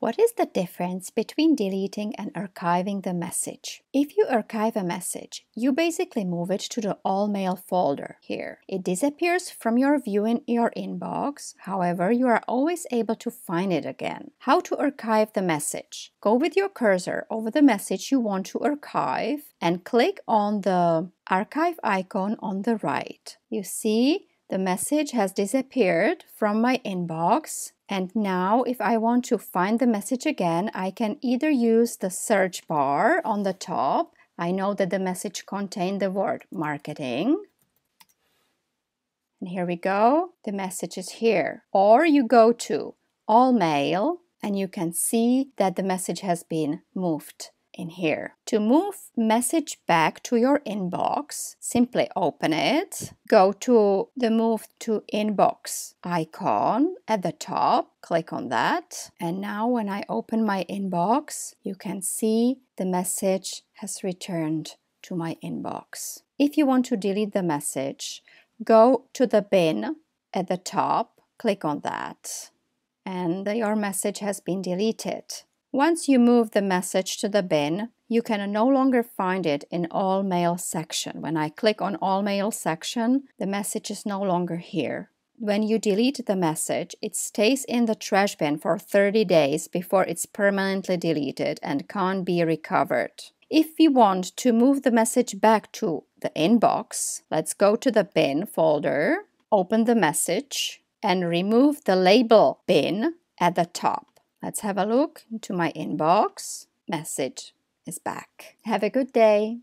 What is the difference between deleting and archiving the message? If you archive a message, you basically move it to the all mail folder here. It disappears from your view in your inbox, however, you are always able to find it again. How to archive the message? Go with your cursor over the message you want to archive and click on the archive icon on the right. You see the message has disappeared from my inbox and now if I want to find the message again, I can either use the search bar on the top. I know that the message contained the word marketing. And here we go. The message is here. Or you go to all mail and you can see that the message has been moved in here. To move message back to your inbox, simply open it, go to the move to inbox icon at the top, click on that. And now when I open my inbox, you can see the message has returned to my inbox. If you want to delete the message, go to the bin at the top, click on that, and your message has been deleted. Once you move the message to the bin, you can no longer find it in all mail section. When I click on all mail section, the message is no longer here. When you delete the message, it stays in the trash bin for 30 days before it's permanently deleted and can't be recovered. If we want to move the message back to the inbox, let's go to the bin folder, open the message, and remove the label bin at the top. Let's have a look into my inbox. Message is back. Have a good day.